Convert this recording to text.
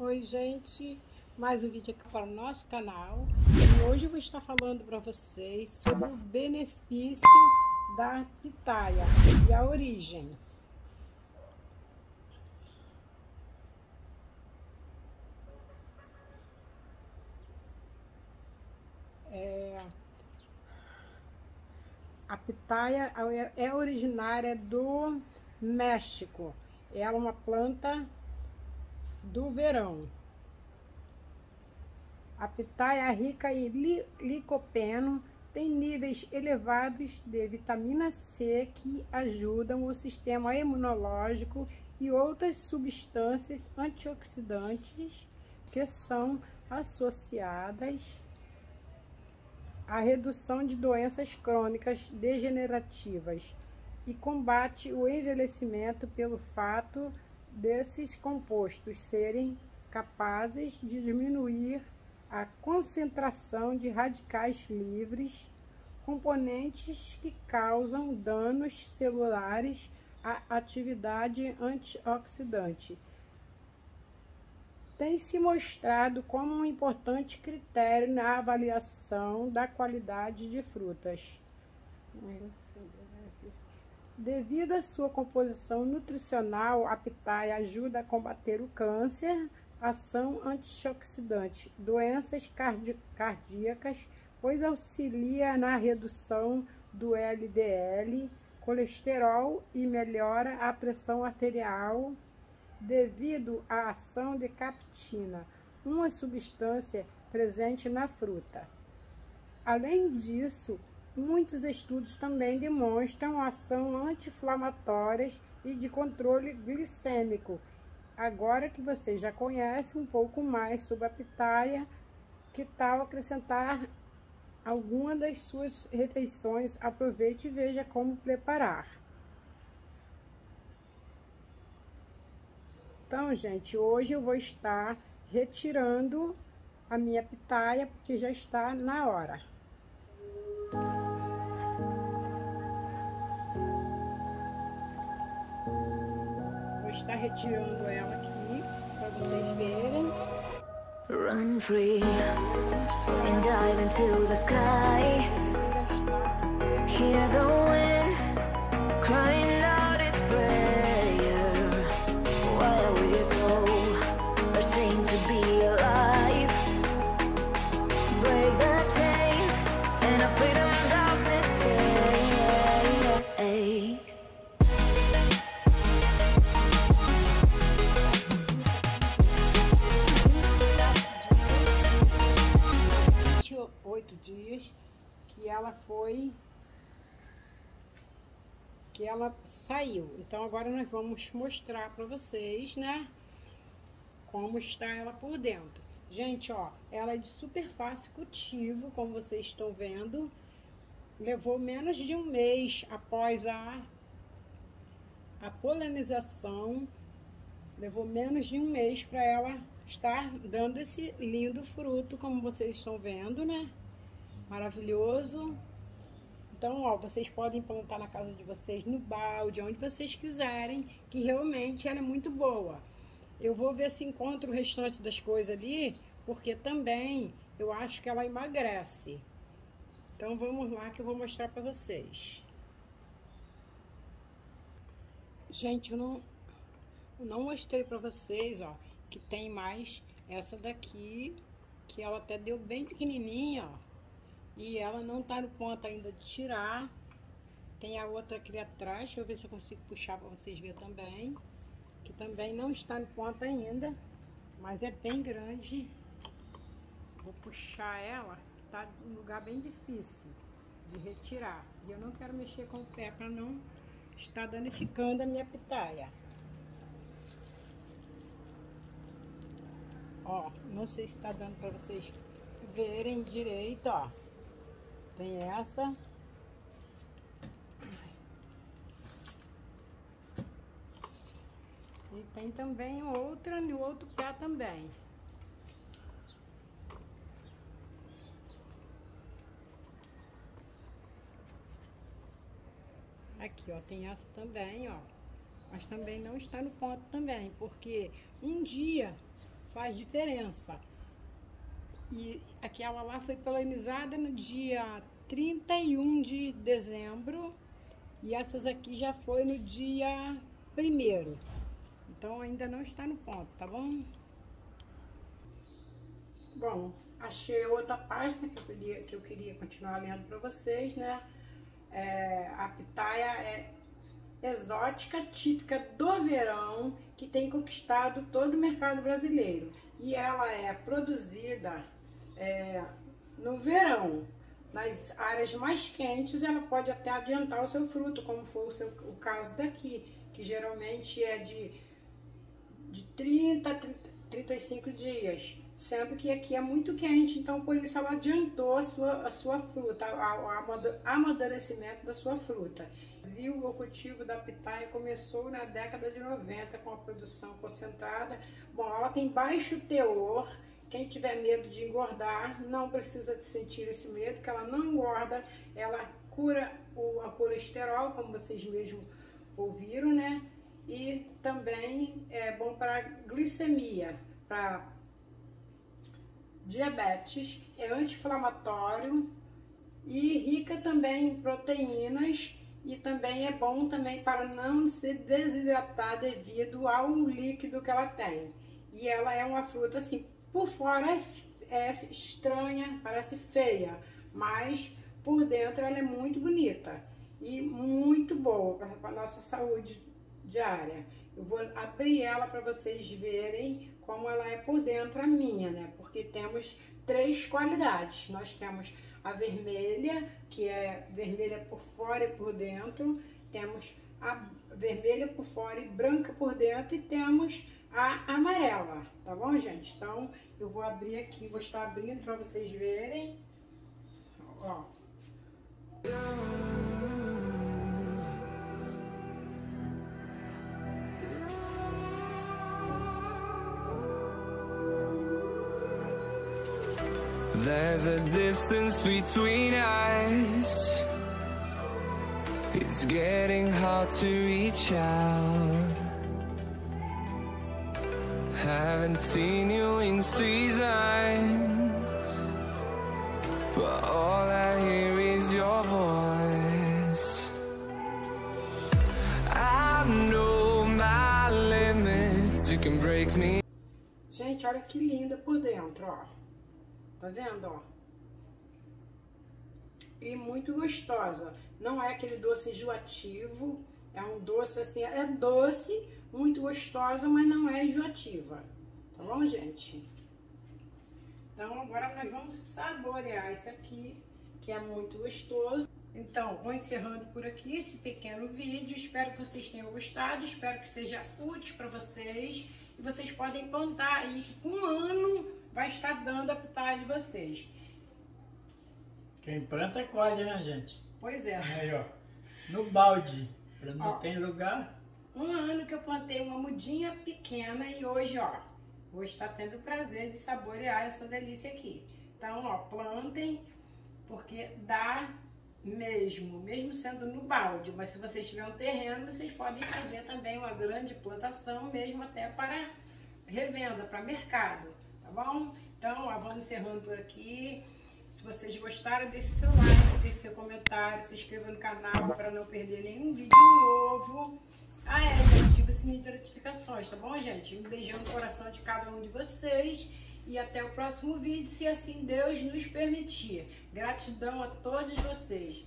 Oi gente, mais um vídeo aqui para o nosso canal e hoje eu vou estar falando para vocês sobre o benefício da pitaia e a origem. É, a pitaia é originária do México. Ela é uma planta do verão. A pitaia rica em licopeno tem níveis elevados de vitamina C que ajudam o sistema imunológico e outras substâncias antioxidantes que são associadas à redução de doenças crônicas degenerativas e combate o envelhecimento pelo fato desses compostos serem capazes de diminuir a concentração de radicais livres, componentes que causam danos celulares à atividade antioxidante. Tem se mostrado como um importante critério na avaliação da qualidade de frutas. Devido à sua composição nutricional, a pitaia ajuda a combater o câncer, ação antioxidante, doenças cardíacas, pois auxilia na redução do LDL, colesterol e melhora a pressão arterial devido à ação de captina, uma substância presente na fruta. Além disso, Muitos estudos também demonstram ação anti-inflamatória e de controle glicêmico. Agora que você já conhece um pouco mais sobre a pitaia, que tal acrescentar alguma das suas refeições? Aproveite e veja como preparar. Então, gente, hoje eu vou estar retirando a minha pitaia, porque já está na hora. Estar retirando ela aqui para vocês verem. Run free and dive into the sky. Hear the wind crying oito dias que ela foi que ela saiu. Então agora nós vamos mostrar para vocês, né, como está ela por dentro. Gente, ó, ela é de super fácil cultivo, como vocês estão vendo. Levou menos de um mês após a a polinização. Levou menos de um mês para ela estar dando esse lindo fruto, como vocês estão vendo, né? Maravilhoso. Então, ó, vocês podem plantar na casa de vocês, no balde, onde vocês quiserem, que realmente ela é muito boa. Eu vou ver se encontro o restante das coisas ali, porque também eu acho que ela emagrece. Então, vamos lá que eu vou mostrar para vocês. Gente, eu não, eu não mostrei para vocês, ó, que tem mais essa daqui, que ela até deu bem pequenininha, ó. E ela não tá no ponto ainda de tirar. Tem a outra aqui atrás, deixa eu ver se eu consigo puxar para vocês verem também. Que também não está no ponto ainda, mas é bem grande. Vou puxar ela, que tá em um lugar bem difícil de retirar. E eu não quero mexer com o pé para não estar danificando a minha pitaia. Ó, não sei se tá dando para vocês verem direito, ó. Tem essa. E tem também outra no outro pé também. Aqui, ó, tem essa também, ó. Mas também não está no ponto também, porque um dia faz diferença. E aquela lá foi polinizada no dia 31 de dezembro e essas aqui já foi no dia 1 Então ainda não está no ponto, tá bom? Bom, achei outra página que eu queria, que eu queria continuar lendo para vocês, né? É, a pitaia é exótica, típica do verão, que tem conquistado todo o mercado brasileiro. E ela é produzida é, no verão. Nas áreas mais quentes, ela pode até adiantar o seu fruto, como foi o, seu, o caso daqui, que geralmente é de, de 30 a 35 dias sendo que aqui é muito quente, então por isso ela adiantou a sua, a sua fruta, o amadurecimento da sua fruta. O cultivo da pitaia começou na década de 90 com a produção concentrada. Bom, ela tem baixo teor, quem tiver medo de engordar não precisa de sentir esse medo, que ela não engorda, ela cura o a colesterol, como vocês mesmos ouviram, né? E também é bom para glicemia, para diabetes, é anti-inflamatório e rica também em proteínas e também é bom também para não se desidratar devido ao líquido que ela tem. E ela é uma fruta assim, por fora é, é estranha, parece feia, mas por dentro ela é muito bonita e muito boa para a nossa saúde diária. Eu vou abrir ela para vocês verem como ela é por dentro, a minha, né? Porque temos três qualidades. Nós temos a vermelha, que é vermelha por fora e por dentro. Temos a vermelha por fora e branca por dentro. E temos a amarela, tá bom, gente? Então, eu vou abrir aqui, vou estar abrindo para vocês verem. Ó. There's a distance between us It's getting hard to reach out Haven't seen you in seasons But all I hear is your voice I know my limits You can break me Gente, olha que linda por dentro, ó Tá vendo, ó? E muito gostosa. Não é aquele doce enjoativo. É um doce assim, é doce, muito gostosa, mas não é enjoativa. Tá bom, gente? Então, agora nós vamos saborear isso aqui, que é muito gostoso. Então, vou encerrando por aqui esse pequeno vídeo. Espero que vocês tenham gostado, espero que seja útil para vocês. E vocês podem plantar aí um ano vai estar dando a pitada de vocês. Quem planta colhe, né, gente? Pois é. Aí, ó. No balde, para não ó, tem lugar. Um ano que eu plantei uma mudinha pequena e hoje, ó, vou estar tendo o prazer de saborear essa delícia aqui. Então, ó, plantem, porque dá mesmo, mesmo sendo no balde. Mas se vocês tiverem um terreno, vocês podem fazer também uma grande plantação, mesmo até para revenda, para mercado tá bom? Então, ó, vamos encerrando por aqui. Se vocês gostaram, deixe seu like, deixe seu comentário, se inscreva no canal para não perder nenhum vídeo novo. Ah, é, ativa o sininho de notificações, tá bom, gente? Um beijão no coração de cada um de vocês. E até o próximo vídeo, se assim Deus nos permitir. Gratidão a todos vocês.